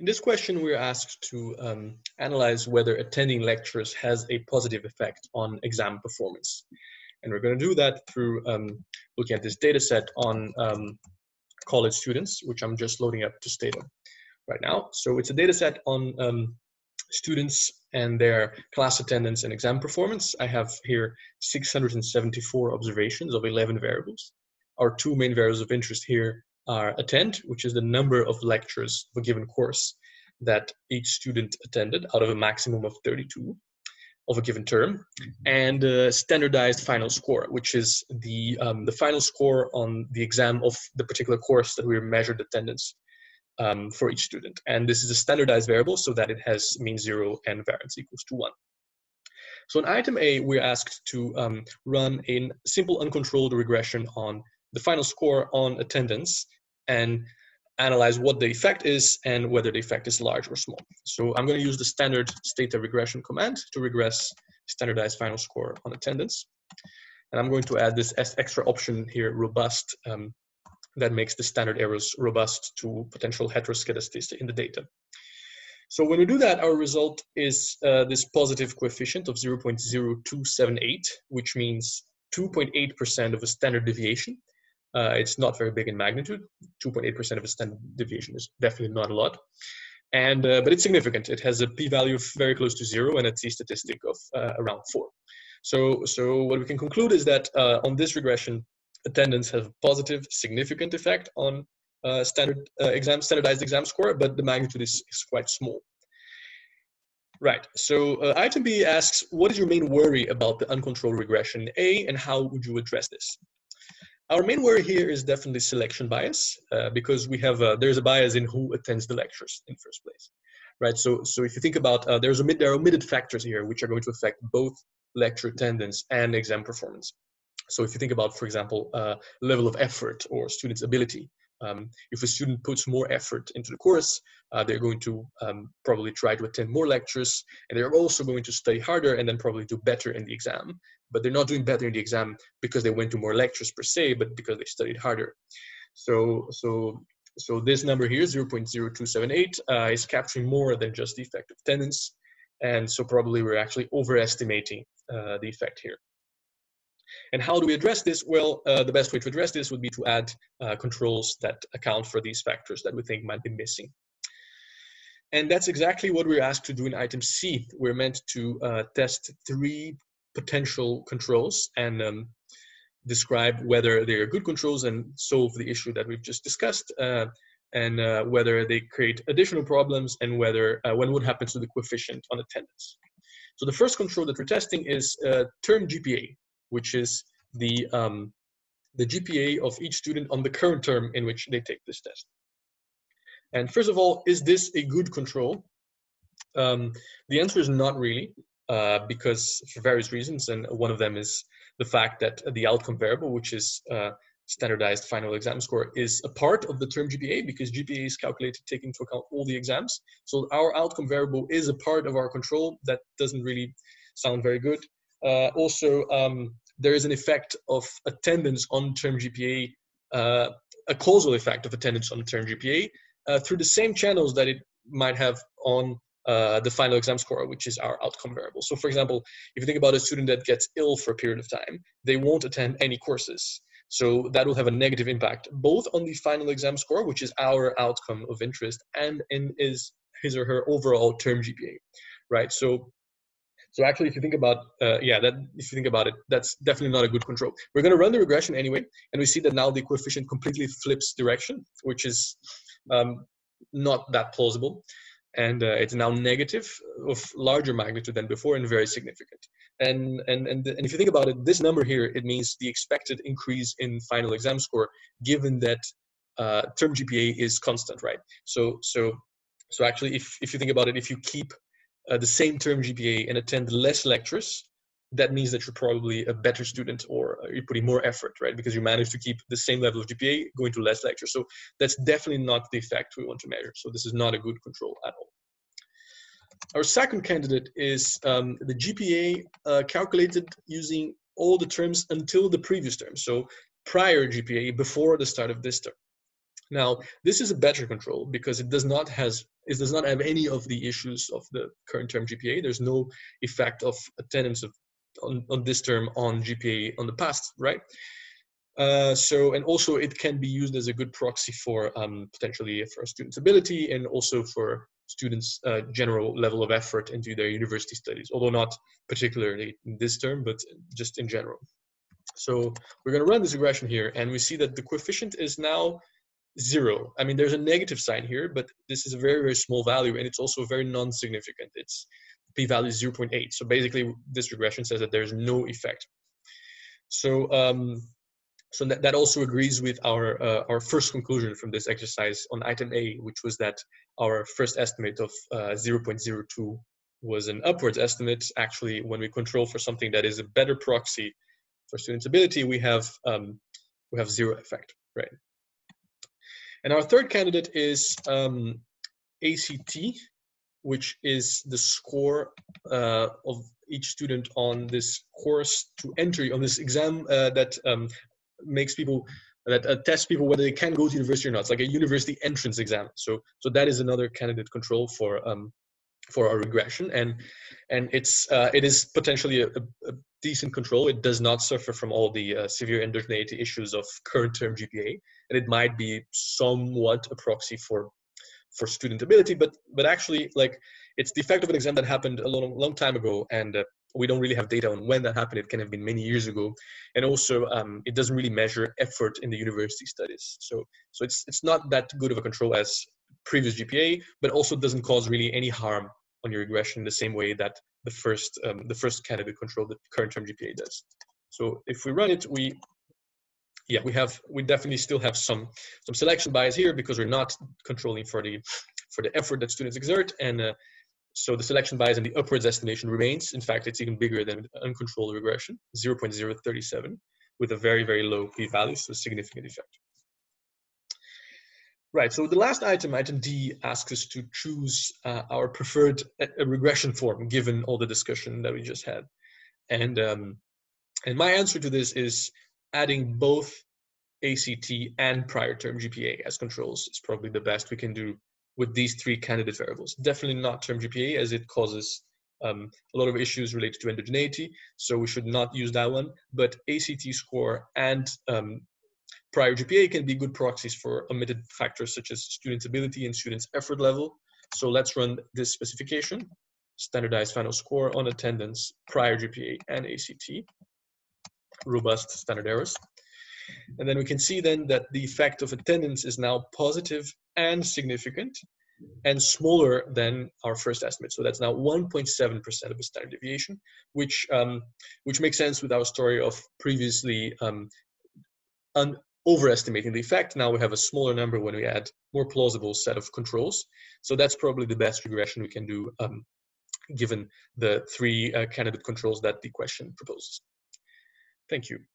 In this question, we're asked to um, analyze whether attending lectures has a positive effect on exam performance. And we're going to do that through um, looking at this data set on um, college students, which I'm just loading up to Stata right now. So it's a data set on um, students and their class attendance and exam performance. I have here 674 observations of 11 variables. Our two main variables of interest here are attend, which is the number of lectures of a given course that each student attended out of a maximum of 32 of a given term, and uh, standardized final score, which is the, um, the final score on the exam of the particular course that we measured attendance um, for each student. And this is a standardized variable so that it has mean zero and variance equals to one. So in item A, we're asked to um, run a simple uncontrolled regression on the final score on attendance and analyze what the effect is and whether the effect is large or small. So I'm going to use the standard stata regression command to regress standardized final score on attendance. And I'm going to add this extra option here, robust, um, that makes the standard errors robust to potential heteroscedasticity in the data. So when we do that, our result is uh, this positive coefficient of 0.0278, which means 2.8% of a standard deviation. Uh, it's not very big in magnitude. 2.8% of a standard deviation is definitely not a lot. And, uh, but it's significant. It has a p-value of very close to zero and a t-statistic of uh, around four. So, so what we can conclude is that uh, on this regression, attendance has a positive, significant effect on uh, standard uh, exam, standardized exam score, but the magnitude is, is quite small. Right, so uh, item B asks, what is your main worry about the uncontrolled regression A and how would you address this? Our main worry here is definitely selection bias uh, because we have there's a bias in who attends the lectures in first place, right? So so if you think about uh, there's omit, there are omitted factors here which are going to affect both lecture attendance and exam performance. So if you think about, for example, uh, level of effort or student's ability, um, if a student puts more effort into the course, uh, they're going to um, probably try to attend more lectures, and they're also going to study harder and then probably do better in the exam. But they're not doing better in the exam because they went to more lectures per se, but because they studied harder. So, so, so this number here, 0.0278, uh, is capturing more than just the effect of attendance, and so probably we're actually overestimating uh, the effect here. And how do we address this? Well, uh, the best way to address this would be to add uh, controls that account for these factors that we think might be missing. And that's exactly what we're asked to do in item C. We're meant to uh, test three potential controls and um, describe whether they are good controls and solve the issue that we've just discussed, uh, and uh, whether they create additional problems and whether uh, when what happens to the coefficient on attendance. So the first control that we're testing is term GPA which is the, um, the GPA of each student on the current term in which they take this test. And first of all, is this a good control? Um, the answer is not really, uh, because for various reasons, and one of them is the fact that the outcome variable, which is uh, standardized final exam score, is a part of the term GPA because GPA is calculated taking into account all the exams. So our outcome variable is a part of our control. That doesn't really sound very good. Uh, also, um, there is an effect of attendance on term GPA, uh, a causal effect of attendance on term GPA uh, through the same channels that it might have on uh, the final exam score, which is our outcome variable. So for example, if you think about a student that gets ill for a period of time, they won't attend any courses. So that will have a negative impact both on the final exam score, which is our outcome of interest, and in is his or her overall term GPA, right? So so actually, if you think about, uh, yeah, that if you think about it, that's definitely not a good control. We're going to run the regression anyway, and we see that now the coefficient completely flips direction, which is um, not that plausible. And uh, it's now negative of larger magnitude than before and very significant. And, and, and, and if you think about it, this number here, it means the expected increase in final exam score, given that uh, term GPA is constant, right? So, so, so actually, if, if you think about it, if you keep uh, the same term GPA and attend less lectures, that means that you're probably a better student or uh, you're putting more effort, right? Because you managed to keep the same level of GPA going to less lectures. So that's definitely not the effect we want to measure. So this is not a good control at all. Our second candidate is um, the GPA uh, calculated using all the terms until the previous term. So prior GPA before the start of this term. Now, this is a better control because it does not has does not have any of the issues of the current term GPA. There's no effect of attendance of on, on this term on GPA on the past, right? Uh, so, and also it can be used as a good proxy for um, potentially for a students' ability and also for students' uh, general level of effort into their university studies, although not particularly in this term, but just in general. So we're going to run this regression here, and we see that the coefficient is now zero. I mean, there's a negative sign here, but this is a very, very small value, and it's also very non-significant. It's p-value is 0.8. So basically, this regression says that there's no effect. So um, so that, that also agrees with our uh, our first conclusion from this exercise on item A, which was that our first estimate of uh, 0.02 was an upwards estimate. Actually, when we control for something that is a better proxy for students' ability, we have um, we have zero effect, right? And our third candidate is um, ACT, which is the score uh, of each student on this course to entry on this exam uh, that um, makes people that uh, tests people whether they can go to university or not. It's like a university entrance exam. So so that is another candidate control for um, for our regression, and and it's uh, it is potentially a, a, decent control. It does not suffer from all the uh, severe endogeneity issues of current term GPA, and it might be somewhat a proxy for for student ability, but but actually like it's the effect of an exam that happened a long long time ago, and uh, we don't really have data on when that happened. It can have been many years ago, and also um, it doesn't really measure effort in the university studies. So, so it's it's not that good of a control as previous GPA, but also doesn't cause really any harm on your regression the same way that the first um, the first candidate control, the current term GPA, does. So if we run it, we yeah we have we definitely still have some some selection bias here because we're not controlling for the for the effort that students exert and uh, so the selection bias in the upwards estimation remains. In fact, it's even bigger than uncontrolled regression, 0.037, with a very, very low p-value, so significant effect. Right, so the last item, item D, asks us to choose uh, our preferred uh, regression form, given all the discussion that we just had. And, um, and my answer to this is adding both ACT and prior term GPA as controls is probably the best we can do with these three candidate variables. Definitely not term GPA as it causes um, a lot of issues related to endogeneity. So we should not use that one. But ACT score and um, prior GPA can be good proxies for omitted factors such as student ability and students' effort level. So let's run this specification, standardized final score on attendance, prior GPA and ACT, robust standard errors. And then we can see then that the effect of attendance is now positive and significant and smaller than our first estimate. So that's now 1.7% of a standard deviation, which um, which makes sense with our story of previously um, un- overestimating the effect. Now we have a smaller number when we add more plausible set of controls. So that's probably the best regression we can do um, given the three uh, candidate controls that the question proposes. Thank you.